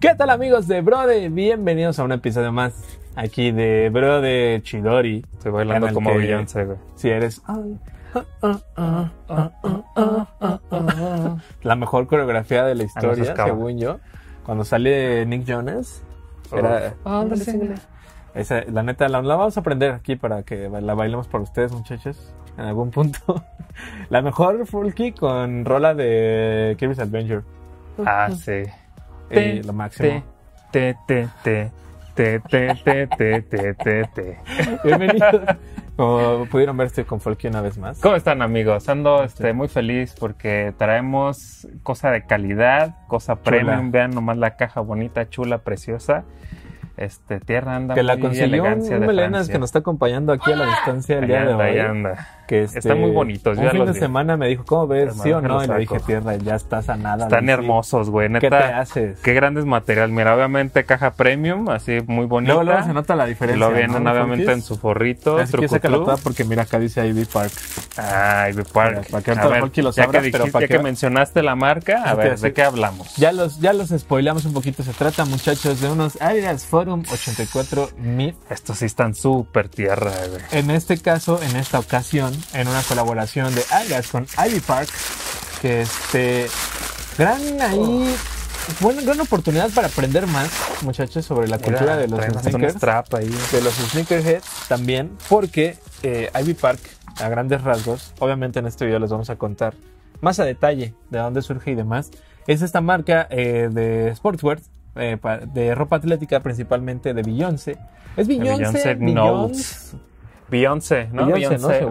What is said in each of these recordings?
¿Qué tal amigos de Brode? Bienvenidos a un episodio más aquí de Brode Chidori. Estoy bailando como que- Beyoncé, güey. Si eres la mejor coreografía de la historia, acaba. según yo. Cuando sale Nick Jonas, era, esa, la neta, la, la vamos a aprender aquí para que la bailemos para ustedes, muchachos, en algún punto. la mejor Folky con rola de Kirby's Adventure. Ah, sí. Y lo máximo. Te, te, te, te, te, te, te, te, te, te. Bienvenidos. Como pudieron ver, estoy con Folky una vez más. ¿Cómo están, amigos? Ando este, muy feliz porque traemos cosa de calidad, cosa premium. Vean nomás la caja bonita, chula, preciosa. Este, tierra anda Que la consiguió elegancia un de Melenas que nos está acompañando aquí a la distancia el día de hoy. ahí anda. Que este, Están muy bonitos, Un ya fin los de vi. semana me dijo, ¿cómo ves? Hermano, ¿Sí o no? Y le dije, tierra, ya está sanada. Están Lucy. hermosos, güey. ¿Qué te haces? qué grandes material. Mira, obviamente caja premium, así muy bonita. Luego, luego se nota la Y diferencia. lo vienen ¿no, obviamente en su forrito. Así que que porque mira, acá dice Ivy Park. Ay, Ivy Park. Para que A ver, lo ya que, pero dijiste- para ya que- que mencionaste la marca, a ver, ¿de qué hablamos? Ya los, ya los spoileamos un poquito. Se trata, muchachos, de unos Adidas Forum 84 Mid. Estos sí están súper tierra, güey. En este caso, en esta ocasión, en una colaboración de Adidas con Ivy Park, que este gran ahí, buena gran oportunidad para aprender más, muchachos, sobre la cultura de los sneakers, ahí. de los sneakerheads también, porque eh, Ivy Park, a grandes rasgos, obviamente en este video les vamos a contar más a detalle de dónde surge y demás. Es esta marca eh, de sportswear, eh, de ropa atlética, principalmente de Beyoncé. ¿Es Beyoncé? Beyoncé Knowles. Beyoncé, Beyoncé, ¿no? Beyoncé, ¿no?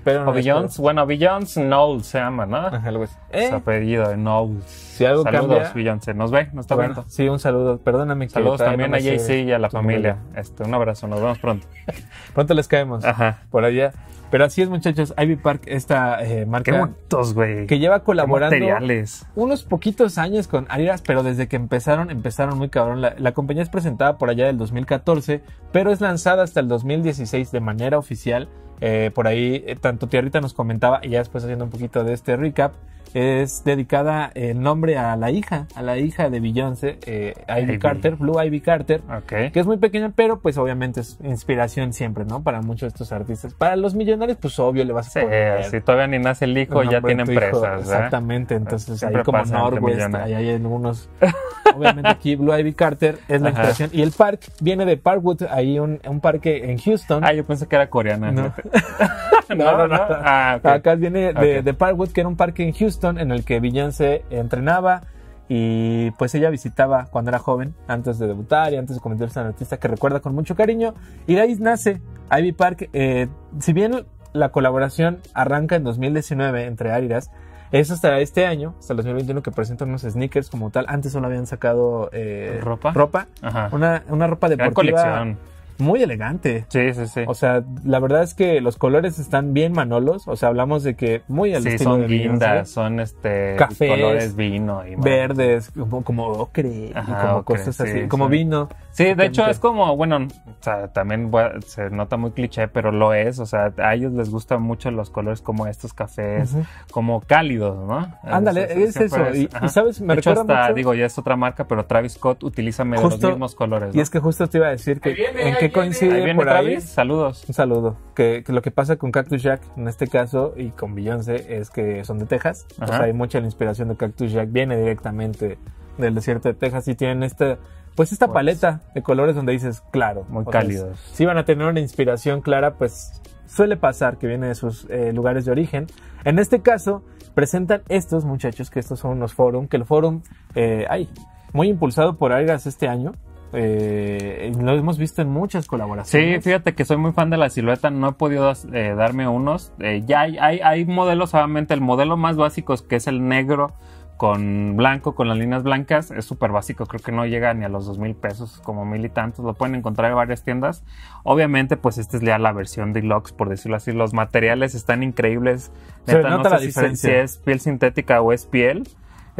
Espero no O bueno, Beyoncé Knowles se llama, ¿no? Ajá, algo así. Su Eh, apellido, Knowles. Si algo Saludos, Beyoncé. ¿Nos ve? ¿Nos está bueno, viendo? sí, un saludo. Perdóname que Saludos también a sé JC y a la familia. Este, un abrazo, nos vemos pronto. Pronto les caemos Ajá. por allá. Pero así es, muchachos. Ivy Park, esta eh, Qué marca bonitos, güey. que lleva Qué colaborando materiales. unos poquitos años con Adidas, pero desde que empezaron, empezaron muy cabrón. La, la compañía es presentada por allá del 2014, pero es lanzada hasta el 2016 de manera oficial. Eh, por ahí, eh, tanto Tierrita nos comentaba, y ya después haciendo un poquito de este recap, es dedicada el nombre a la hija, a la hija de Beyoncé, eh, Ivy Ivy. Carter, Blue Ivy Carter. Ok. que es muy pequeña, pero pues obviamente es inspiración siempre, ¿no? Para muchos de estos artistas. Para los millonarios, pues obvio le vas a Sí, poner si todavía ni nace el hijo, ya tiene empresas, ¿verdad? Exactamente, entonces ahí como Norwest, ahí hay algunos. obviamente aquí Blue Ivy Carter es la Ajá. inspiración. Y el park viene de Parkwood, ahí un, un parque en Houston. Ah, yo pensé que era coreana. No. no, no, no. Ah. Acá viene de, Parkwood, que era un parque en Houston en el que Beyoncé entrenaba y pues ella visitaba cuando era joven, antes de debutar y antes de convertirse en artista que recuerda con mucho cariño. Y de ahí nace Ivy Park. Eh, si bien la colaboración arranca en 2019 entre Adidas, es hasta este año, hasta el 2021, que presentan unos sneakers como tal. Antes solo habían sacado eh, ¿Ropa? ropa. Una, una ropa Gran deportiva colección. Muy elegante. Sí, sí, sí. O sea, la verdad es que los colores están bien manolos. O sea, hablamos de que muy al sí, estilo son de Beyoncé. guindas, son este Cafés, colores vino y más. verdes, como, como ocre y como ocre, cosas sí, así, como sí. vino. Sí, de hecho es como, bueno, o sea, también se nota muy cliché, pero lo es. O sea, a ellos les gustan mucho los colores como estos cafés, como cálidos, ¿no? Ándale, es eso. Y, sabes, me de hecho, recuerda hasta, mucho. digo, ya es otra marca, pero Travis Scott utiliza medio Justo- los mismos colores. y es que justo te iba a decir que Ahí viene, en ahí qué coincide Ahí viene por ahí. Travis, saludos. Un saludo. Que, que lo que pasa con Cactus Jack en este caso y con Beyoncé es que son de Texas. Ajá. hay mucha la inspiración de Cactus Jack viene directamente del desierto de Texas y tienen este pues esta Pues, paleta de colores donde dices, claro, Muy o sea, cálidos. si van a tener una inspiración clara, pues suele pasar que viene de sus eh, lugares de origen. En este caso, presentan estos muchachos, que estos son unos forum, que el forum, eh, ay, muy impulsado por Algas este año. Eh, lo hemos visto en muchas Sí, colaboraciones. fíjate que soy muy fan de la silueta, no he podido eh, darme unos. Eh, ya hay, hay, hay modelos, obviamente, el modelo más básico es que es el negro con blanco, con las líneas blancas. Es súper básico, creo que no llega ni a los dos mil pesos, como mil y tantos. Lo pueden encontrar en varias tiendas. Obviamente, pues esta es ya la versión deluxe, por decirlo así. Los materiales están increíbles. Se nota la diferencia. Si, es piel sintética o es piel.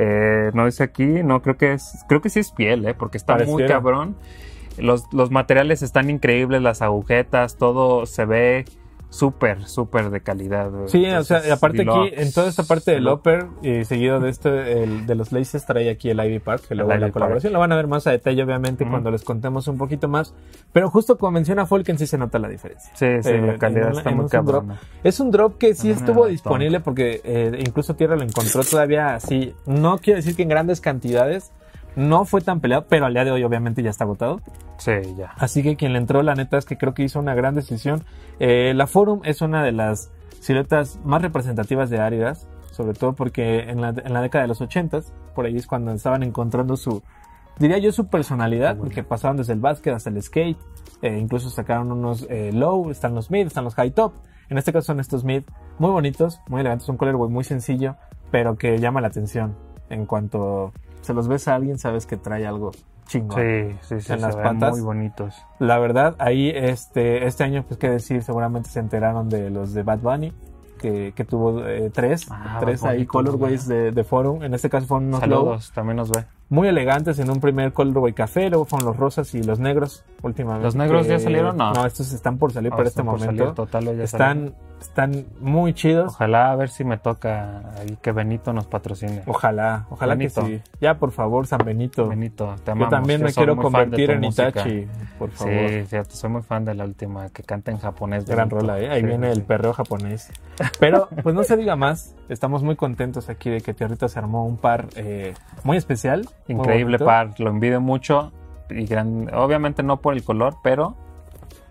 Eh, no dice aquí, no creo que es, creo que sí es piel, eh, porque está muy cabrón. Los, los materiales están increíbles, las agujetas, todo se ve súper, súper de calidad. Sí, o sea, aparte aquí, en toda esta parte del upper, y seguido de este, el, de los laces, trae aquí el Ivy Park, que luego la colaboración. Lo van a ver más a detalle, obviamente, cuando les contemos un poquito más. Pero justo como menciona Falken, sí se nota la diferencia. Sí, sí, la eh, calidad está muy cabrón. Es un drop que sí estuvo disponible porque eh, incluso Tierra lo encontró todavía así. No quiero decir que en grandes cantidades, no fue tan peleado, pero al día de hoy obviamente ya está agotado. Sí, ya. Así que quien le entró, la neta es que creo que hizo una gran decisión. Eh, la Forum es una de las siluetas más representativas de Adidas, sobre todo porque en la, década de los 80 por ahí es cuando estaban encontrando su, diría yo, su personalidad, porque pasaron desde el básquet hasta el skate, eh, incluso sacaron unos eh, low, están los mid, están los high top. En este caso son estos mid muy bonitos, muy elegantes, un colorway muy sencillo, pero que llama la atención en cuanto se los ves a alguien, sabes que trae algo chingón. Sí, sí, sí. En las patas. Muy bonitos. La verdad, ahí este, este año, pues qué decir, seguramente se enteraron de los de Bad Bunny. Que, que tuvo eh, tres, ah, tres ahí colorways de, de, Forum. En este caso fueron unos Saludos, también nos ve. Muy elegantes en un primer colorway café, luego fueron los rosas y los negros últimamente. ¿Los negros ya salieron? No. No, estos están por salir por este momento. total, ya están, están muy chidos. Ojalá a ver si me toca ahí que Benito nos patrocine. Ojalá, ojalá que sí. Ya, por favor, San Benito. Benito, te amamos. Yo también me quiero convertir en Itachi, por favor. Sí, sí, soy muy fan de la última, que canta en japonés. Gran rola, ¿eh? Ahí viene el perreo japonés. Pero, pues no se diga más, estamos muy contentos aquí de que Tierrita se armó un par eh, muy especial. Increíble par, lo envidio mucho. Y gran, obviamente no por el color, pero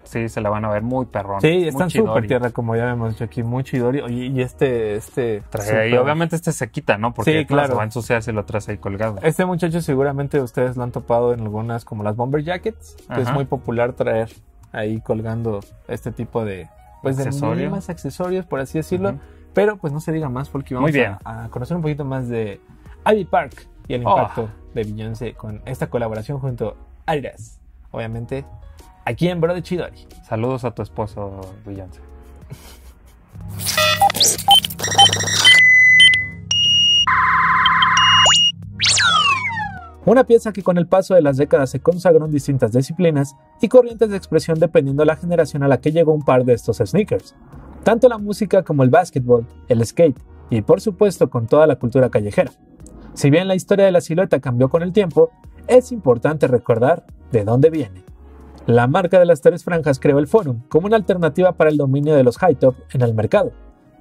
Sí, se la van a ver muy perrón. Sí, están súper tierra, como ya hemos dicho aquí, muy chidori. Y, este, este. Y obviamente este se quita, ¿no? Porque sí, claro. se va a ensuciar si lo traes ahí colgado. Este muchacho seguramente ustedes lo han topado en algunas, como las Bomber Jackets, que es muy popular traer ahí colgando este tipo de. Pues de más accesorios, por así decirlo. Pero pues no se diga más, porque vamos A, conocer un poquito más de Ivy Park y el oh. De Beyoncé con esta colaboración junto a Adidas. Obviamente aquí en Bro de Chidori. Saludos a tu esposo, Beyoncé. Una pieza que con el paso de las décadas se consagró en distintas disciplinas y corrientes de expresión dependiendo de la generación a la que llegó un par de estos sneakers. Tanto la música como el básquetbol, el skate y por supuesto con toda la cultura callejera. Si bien la historia de la silueta cambió con el tiempo, es importante recordar de dónde viene. La marca de las tres franjas creó el Forum como una alternativa para el dominio de los high top en el mercado,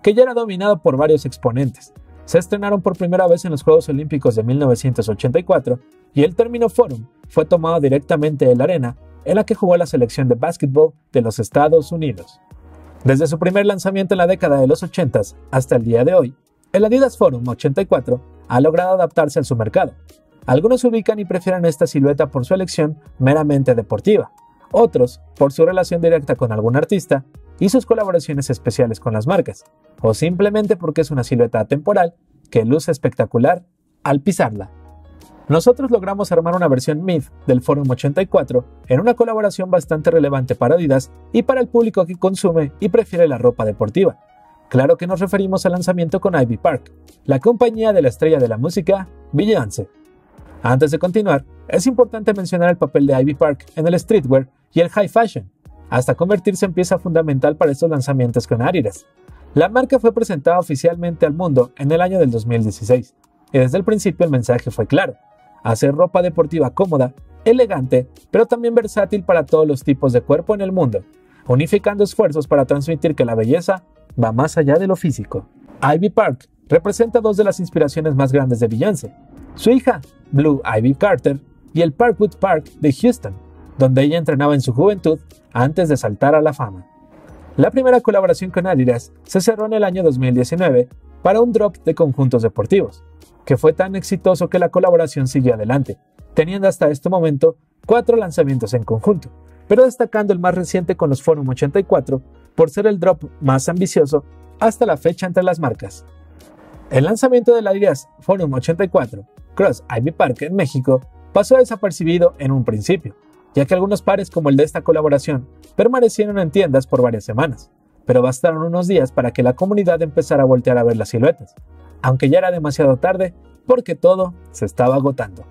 que ya era dominado por varios exponentes. Se estrenaron por primera vez en los Juegos Olímpicos de 1984 y el término Forum fue tomado directamente de la arena en la que jugó la selección de básquetbol de los Estados Unidos. Desde su primer lanzamiento en la década de los 80 hasta el día de hoy, el Adidas Forum 84 ha logrado adaptarse a su mercado. Algunos ubican y prefieren esta silueta por su elección meramente deportiva, otros por su relación directa con algún artista y sus colaboraciones especiales con las marcas, o simplemente porque es una silueta atemporal que luce espectacular al pisarla. Nosotros logramos armar una versión MID del Forum 84 en una colaboración bastante relevante para Adidas y para el público que consume y prefiere la ropa deportiva. Claro que nos referimos al lanzamiento con Ivy Park, la compañía de la estrella de la música, Beyoncé. Antes de continuar, es importante mencionar el papel de Ivy Park en el streetwear y el high fashion, hasta convertirse en pieza fundamental para estos lanzamientos con Adidas. La marca fue presentada oficialmente al mundo en el año del 2016, y desde el principio el mensaje fue claro, hacer ropa deportiva cómoda, elegante, pero también versátil para todos los tipos de cuerpo en el mundo, unificando esfuerzos para transmitir que la belleza va más allá de lo físico. Ivy Park representa dos de las inspiraciones más grandes de Beyoncé, su hija, Blue Ivy Carter, y el Parkwood Park de Houston, donde ella entrenaba en su juventud antes de saltar a la fama. La primera colaboración con Adidas se cerró en el año 2019 para un drop de conjuntos deportivos, que fue tan exitoso que la colaboración siguió adelante, teniendo hasta este momento cuatro lanzamientos en conjunto, pero destacando el más reciente con los Forum 84 por ser el drop más ambicioso hasta la fecha entre las marcas. El lanzamiento de la Adidas Forum 84 Cross Ivy Park en México pasó desapercibido en un principio, ya que algunos pares como el de esta colaboración permanecieron en tiendas por varias semanas, pero bastaron unos días para que la comunidad empezara a voltear a ver las siluetas, aunque ya era demasiado tarde porque todo se estaba agotando.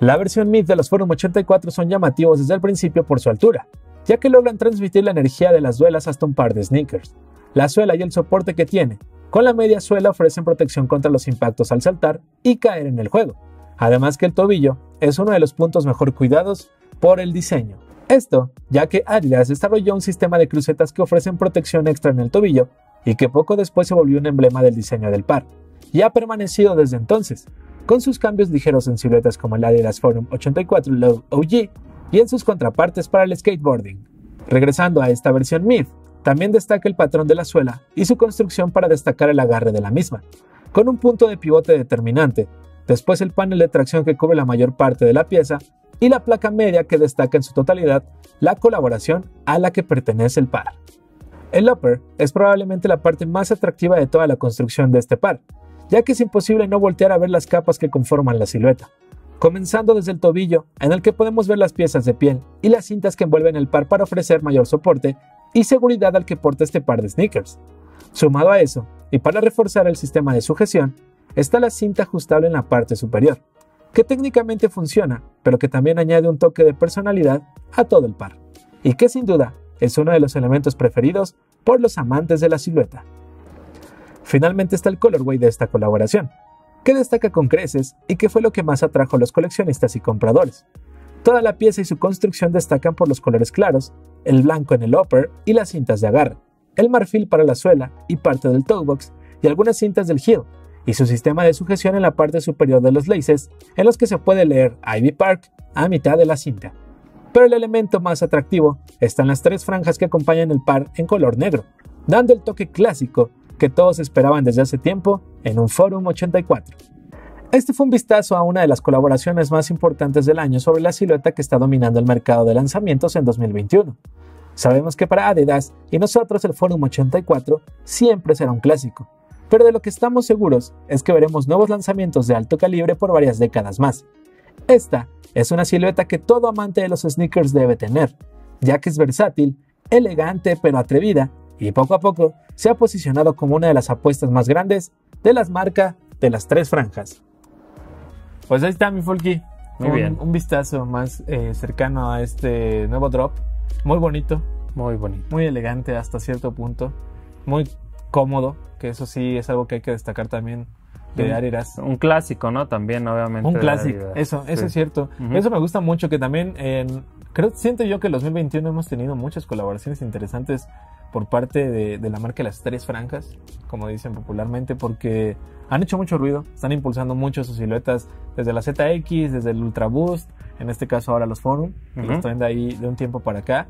La versión mid de los Forum 84 son llamativos desde el principio por su altura, ya que logran transmitir la energía de las duelas hasta un par de sneakers. La suela y el soporte que tiene, con la media suela ofrecen protección contra los impactos al saltar y caer en el juego, además que el tobillo es uno de los puntos mejor cuidados por el diseño. Esto, ya que Adidas desarrolló un sistema de crucetas que ofrecen protección extra en el tobillo y que poco después se volvió un emblema del diseño del par, y ha permanecido desde entonces, con sus cambios ligeros en siluetas como el Adidas Forum 84 Low OG y en sus contrapartes para el skateboarding. Regresando a esta versión Mid, también destaca el patrón de la suela y su construcción para destacar el agarre de la misma, con un punto de pivote determinante, después el panel de tracción que cubre la mayor parte de la pieza y la placa media que destaca en su totalidad la colaboración a la que pertenece el par. El upper es probablemente la parte más atractiva de toda la construcción de este par, ya que es imposible no voltear a ver las capas que conforman la silueta, comenzando desde el tobillo, en el que podemos ver las piezas de piel y las cintas que envuelven el par para ofrecer mayor soporte y seguridad al que porta este par de sneakers. Sumado a eso, y para reforzar el sistema de sujeción, está la cinta ajustable en la parte superior, que técnicamente funciona, pero que también añade un toque de personalidad a todo el par, y que sin duda es uno de los elementos preferidos por los amantes de la silueta. Finalmente está el colorway de esta colaboración, que destaca con creces y que fue lo que más atrajo a los coleccionistas y compradores. Toda la pieza y su construcción destacan por los colores claros, el blanco en el upper y las cintas de agarre, el marfil para la suela y parte del toe box y algunas cintas del heel, y su sistema de sujeción en la parte superior de los laces, en los que se puede leer Ivy Park a mitad de la cinta. Pero el elemento más atractivo están las tres franjas que acompañan el par en color negro, dando el toque clásico que todos esperaban desde hace tiempo en un Forum 84. Este fue un vistazo a una de las colaboraciones más importantes del año sobre la silueta que está dominando el mercado de lanzamientos en 2021. Sabemos que para Adidas y nosotros el Forum 84 siempre será un clásico, pero de lo que estamos seguros es que veremos nuevos lanzamientos de alto calibre por varias décadas más. Esta es una silueta que todo amante de los sneakers debe tener, ya que es versátil, elegante pero atrevida y poco a poco se ha posicionado como una de las apuestas más grandes de las marcas de las tres franjas. Pues ahí está mi Folky. Muy un, bien. Un vistazo más eh, cercano a este nuevo drop. Muy bonito. Muy bonito. Muy elegante hasta cierto punto. Muy cómodo, que eso sí es algo que hay que destacar también de Adidas. Un clásico, ¿no? También, obviamente. Un clásico, eso, eso es cierto. Eso me gusta mucho, que también en, creo, siento yo que en 2021 hemos tenido muchas colaboraciones interesantes por parte de, la marca Las Tres Franjas, como dicen popularmente, porque han hecho mucho ruido, están impulsando mucho sus siluetas desde la ZX, desde el Ultra Boost, en este caso ahora los Forum, que los traen de ahí de un tiempo para acá.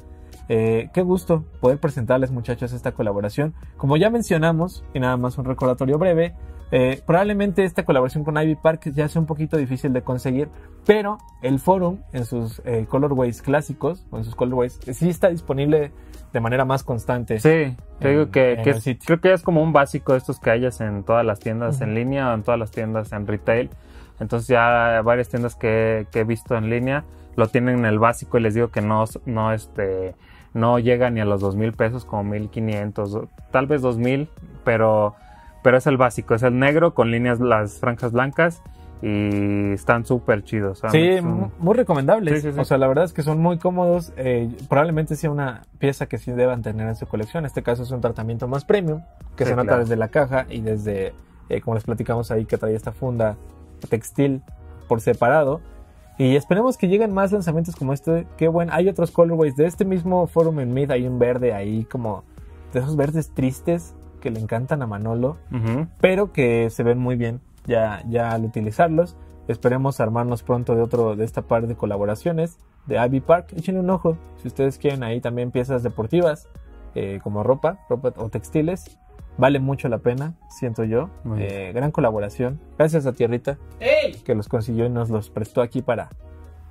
Eh, qué gusto poder presentarles muchachos esta colaboración. Como ya mencionamos, y nada más un recordatorio breve, eh, probablemente esta colaboración con Ivy Park ya sea un poquito difícil de conseguir, pero el forum en sus eh, colorways clásicos o en sus colorways sí está disponible de manera más constante. Sí, te digo que, creo que es como un básico de estos que hayas en todas las tiendas en línea o en todas las tiendas en retail. Entonces ya varias tiendas que, he visto en línea lo tienen en el básico y les digo que no, no, este, no llega ni a los dos mil pesos, como 1500, tal vez 2000, pero pero es el básico, es el negro con líneas, las franjas blancas y están súper chidos. Sí, muy recomendables. O sea, la verdad es que son muy cómodos. Eh, probablemente sea una pieza que sí deban tener en su colección. En este caso es un tratamiento más premium, que se nota desde la caja y desde, eh, como les platicamos ahí, que trae esta funda textil por separado. Y esperemos que lleguen más lanzamientos como este. Qué bueno. Hay otros colorways de este mismo Forum en Mid. Hay un verde ahí como de esos verdes tristes que le encantan a Manolo, pero que se ven muy bien ya, ya al utilizarlos. Esperemos armarnos pronto de otro de esta par de colaboraciones de Ivy Park. Échenle un ojo si ustedes quieren ahí también piezas deportivas eh, como ropa, ropa o textiles. Vale mucho la pena, siento yo. Eh, gran colaboración. Gracias a Tierrita que los consiguió y nos los prestó aquí para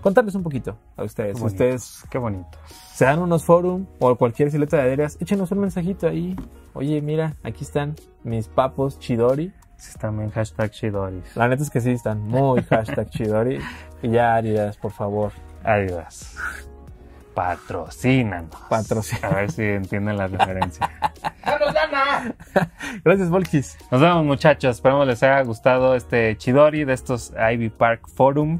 contarles un poquito a ustedes. Qué ustedes, qué bonito. Se dan unos forum o cualquier silueta de aéreas, échenos un mensajito ahí oye, mira, aquí están mis papos Chidori Sí, están bien hashtag Chidoris. La neta es que sí, están muy hashtag Chidori. Y ya, Adidas, por favor. Adidas. Patrocínanos. Patrocínanos. A ver si entienden la referencia. Gracias, Volkis. Nos vemos, muchachos. Esperamos les haya gustado este Chidori de estos Ivy Park Forum.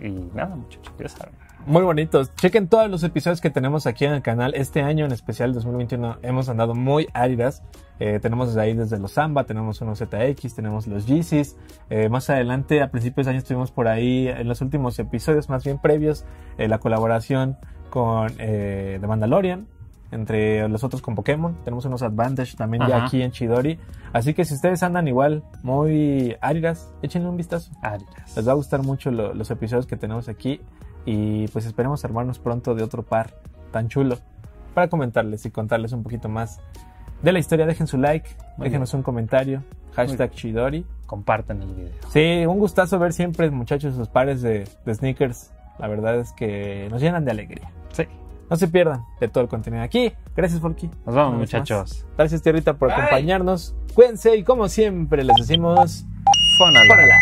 Y nada, muchachos, ya saben. Muy bonitos. Chequen todos los episodios que tenemos aquí en el canal. Este año, en especial 2021, hemos andado muy áridas. Eh, tenemos desde ahí desde los Samba, tenemos unos ZX, tenemos los Yeezys. Eh, más adelante, a principios de año, estuvimos por ahí en los últimos episodios, más bien previos, eh, la colaboración con The Mandalorian. Entre los otros con Pokémon. Tenemos unos Advantage también ya aquí en Chidori. Así que si ustedes andan igual muy áridas, échenle un vistazo. Áridas. Les va a gustar mucho los episodios que tenemos aquí. Y pues esperemos armarnos pronto de otro par tan chulo para comentarles y contarles un poquito más de la historia. Dejen su like, déjenos un comentario, hashtag Chidori. Compartan el video. Sí, un gustazo ver siempre, muchachos, sus pares de, sneakers. La verdad es que nos llenan de alegría. Sí. No se pierdan de todo el contenido aquí. Gracias, Folky. Nos vemos, muchachos. Gracias, Tierrita, por acompañarnos. Cuídense y como siempre les decimos... Fonala.